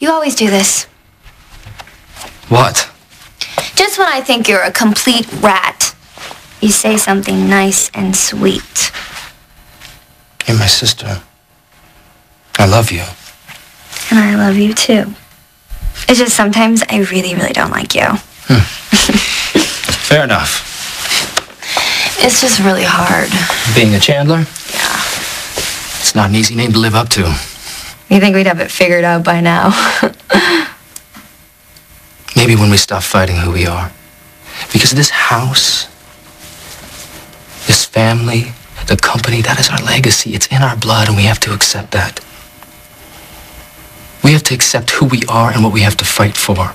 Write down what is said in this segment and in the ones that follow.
You always do this. What? Just when I think you're a complete rat, you say something nice and sweet. You're my sister. I love you. And I love you too. It's just sometimes I really, really don't like you. Hmm. Fair enough. It's just really hard. Being a Chandler, Yeah. it's not an easy name to live up to. You think we'd have it figured out by now? Maybe when we stop fighting who we are. Because this house, this family, the company, that is our legacy. It's in our blood, and we have to accept that. We have to accept who we are and what we have to fight for.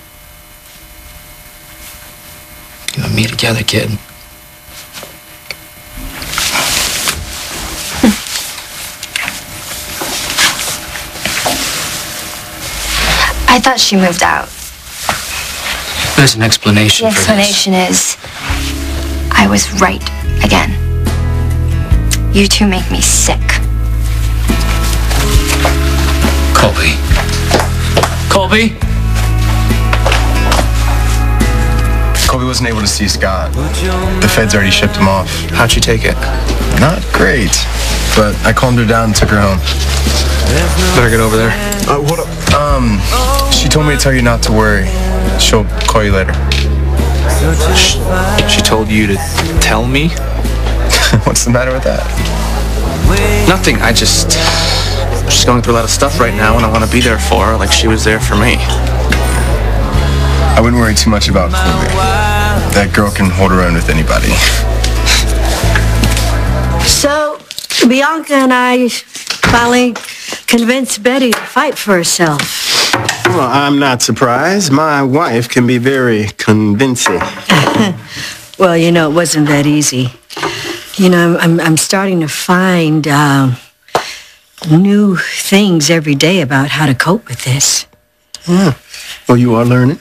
You and me together, kid. I thought she moved out. There's an explanation The for this. explanation is I was right again. You two make me sick. Colby. Colby? Colby wasn't able to see Scott. The feds already shipped him off. How'd you take it? Not great, but I calmed her down and took her home. Better get over there. Uh, what up? Um, she told me to tell you not to worry. She'll call you later. She told you to tell me? What's the matter with that? Nothing. I just. She's going through a lot of stuff right now, and I want to be there for her like she was there for me. I wouldn't worry too much about Chloe. That girl can hold her own with anybody. So, Bianca and I finally convinced Betty to fight for herself. Well, I'm not surprised. My wife can be very convincing. Well, you know, it wasn't that easy. You know, I'm, I'm starting to find uh, new things every day about how to cope with this. Well, you are learning,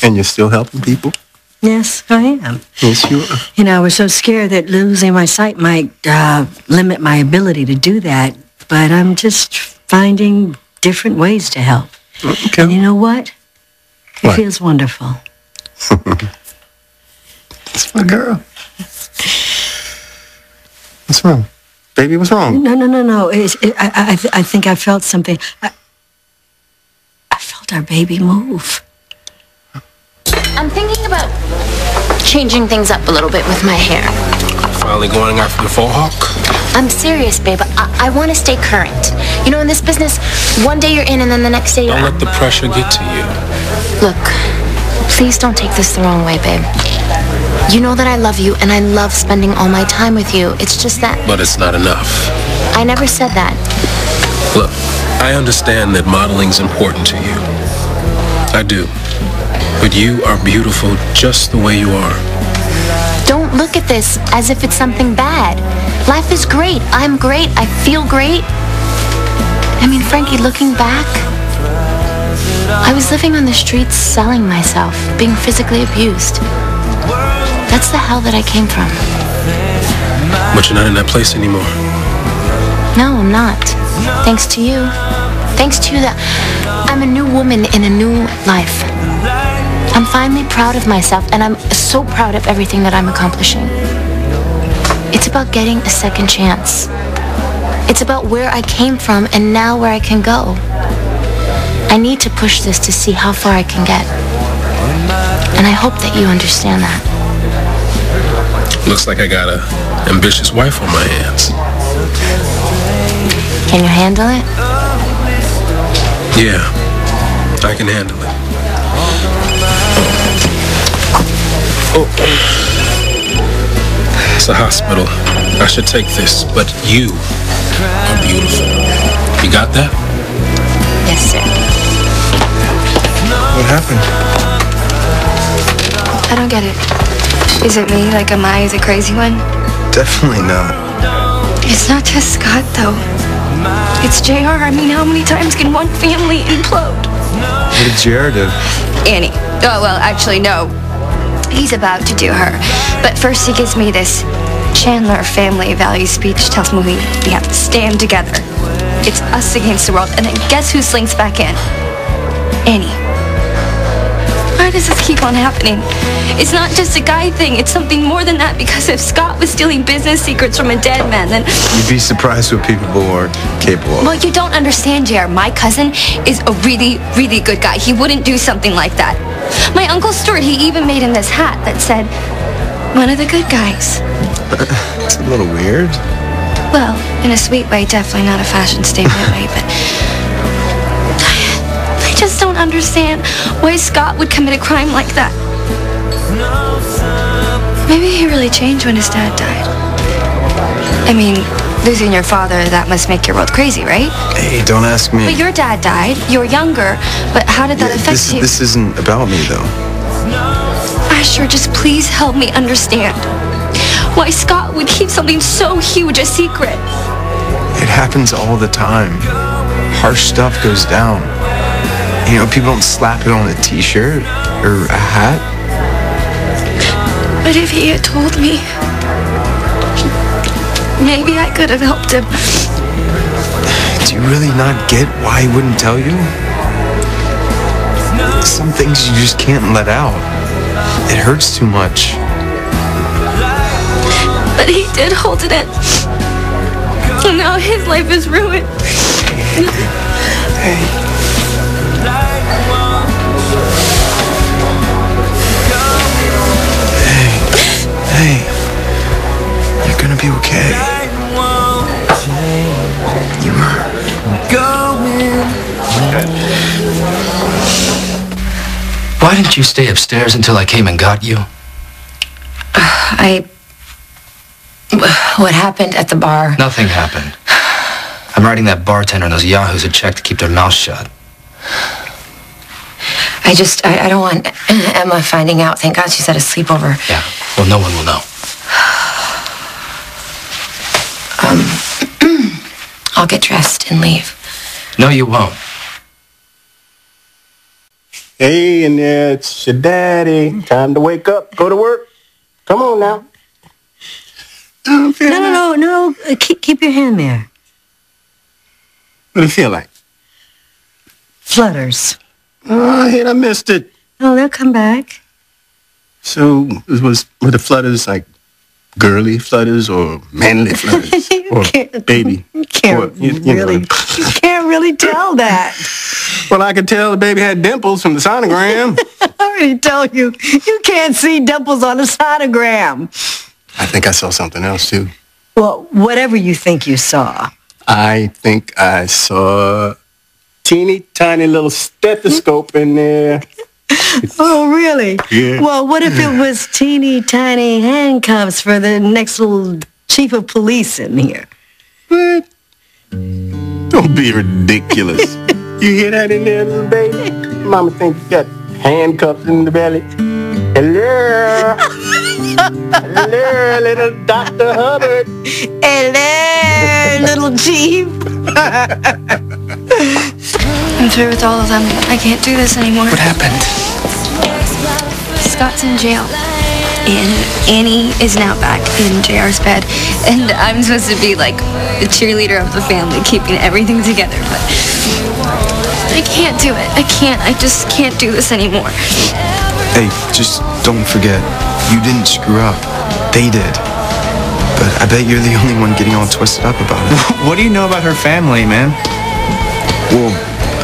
and you're still helping people. Yes, I am. Yes, you are. You know, I was so scared that losing my sight might uh, limit my ability to do that, but I'm just finding different ways to help. Okay. And you know what? It What? feels wonderful. It's my girl. What's wrong? Baby, what's wrong? No, no, no, no. It's, it, I, I, I I think I felt something. I, I felt our baby move. I'm thinking about changing things up a little bit with my hair. Finally going after the faux hawk? I'm serious, babe. I, I want to stay current. You know, in this business, one day you're in and then the next day you're Don't let the pressure get to you. Look, please don't take this the wrong way, babe. You know that I love you and I love spending all my time with you. It's just that But it's not enough. I never said that. Look, I understand that modeling's important to you. I do. But you are beautiful just the way you are. Don't look at this as if it's something bad. Life is great. I'm great. I feel great. I mean, Frankie, looking back, I was living on the streets selling myself, being physically abused. That's the hell that I came from. But you're not in that place anymore. No, I'm not. Thanks to you. Thanks to you that I'm a new woman in a new life. I'm finally proud of myself and I'm so proud of everything that I'm accomplishing. It's about getting a second chance. It's about where I came from and now where I can go. I need to push this to see how far I can get. And I hope that you understand that. Looks like I got a ambitious wife on my hands. Can you handle it? Yeah, I can handle it. Oh. It's a hospital. I should take this, but you are beautiful. You got that? Yes, sir. What happened? I don't get it. Is it me? Like, am I the crazy one? Definitely not. It's not just Scott, though. It's JR. I mean, how many times can one family implode? What did JR do? Annie. Oh, well, actually, no. He's about to do her. But first, he gives me this Chandler family value speech, tells me we, we have to stand together. It's us against the world. And then guess who slinks back in? Annie. Why does this keep on happening? It's not just a guy thing, it's something more than that because if Scott was stealing business secrets from a dead man, then. You'd be surprised what people are capable of. Well, you don't understand, JR. My cousin is a really, really good guy. He wouldn't do something like that. My Uncle Stuart, he even made him this hat that said, one of the good guys. It's a little weird. Well, in a sweet way, definitely not a fashion statement way, but. I just don't understand why Scott would commit a crime like that. Maybe he really changed when his dad died. I mean, losing your father, that must make your world crazy, right? Hey, don't ask me. But your dad died. You're younger. But how did that Yeah, affect this, you? this isn't about me, though. Asher, just please help me understand why Scott would keep something so huge a secret. It happens all the time. Harsh stuff goes down. You know, people don't slap it on a t-shirt or a hat. But if he had told me, maybe I could have helped him. Do you really not get why he wouldn't tell you? Some things you just can't let out. It hurts too much. But he did hold it in. And now his life is ruined. Hey, didn't you stay upstairs until I came and got you? I. What happened at the bar? Nothing happened. I'm writing that bartender and those yahoos a check to keep their mouths shut. I just. I, I don't want Emma finding out. Thank God she's at a sleepover. Yeah. Well, no one will know. um, I'll get dressed and leave. No, you won't. Hey, and there, it's your daddy. Time to wake up. Go to work. Come on now. No, no, no, no. Uh, keep, keep your hand there. What do you feel like? Flutters. Oh, I hit, I missed it. Oh, they'll come back. So, was were the flutters like girly flutters or manly flutters or can't- baby? You can't Or, you- you know. really, you can't really tell that. Well, I could tell the baby had dimples from the sonogram. I already told you, you can't see dimples on a sonogram. I think I saw something else too. Well, whatever you think you saw. I think I saw a teeny tiny little stethoscope in there. Oh, really? Yeah. Well, what if it was teeny tiny handcuffs for the next little chief of police in here? What? Don't be ridiculous. you hear that in there, little baby? Mama think you got handcuffs in the belly. Hello. Hello, little Dr. Hubbard. Hello, little chief. I'm through with all of them. I can't do this anymore. What happened? Scott's in jail. And Annie is now back in JR's bed. And I'm supposed to be like the cheerleader of the family, keeping everything together. But I can't do it. I can't. I just can't do this anymore. Hey, just don't forget, you didn't screw up. They did. But I bet you're the only one getting all twisted up about it. What do you know about her family, man? well,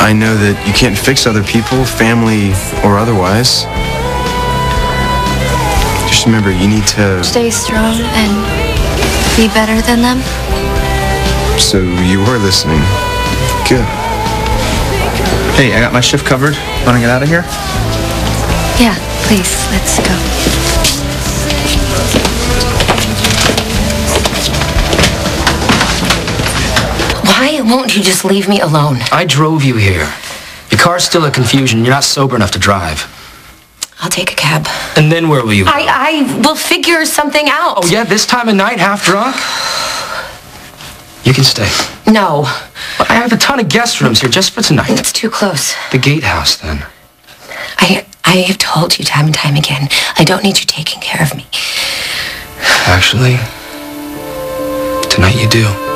I know that you can't fix other people, family or otherwise. Just remember, you need to. Stay strong and be better than them. So you were listening. Good. Hey, I got my shift covered. Wanna get out of here? Yeah, please, let's go. Why won't you just leave me alone? I drove you here. Your car's still a ConFusion. You're not sober enough to drive. I'll take a cab. And then where will you? I, I will figure something out. Oh, yeah, this time of night, half drunk? You can stay. No, I have a ton of guest rooms here just for tonight. it's too close. The gatehouse, then. I, I have told you time and time again, I don't need you taking care of me. Actually, tonight you do.